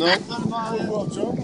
Non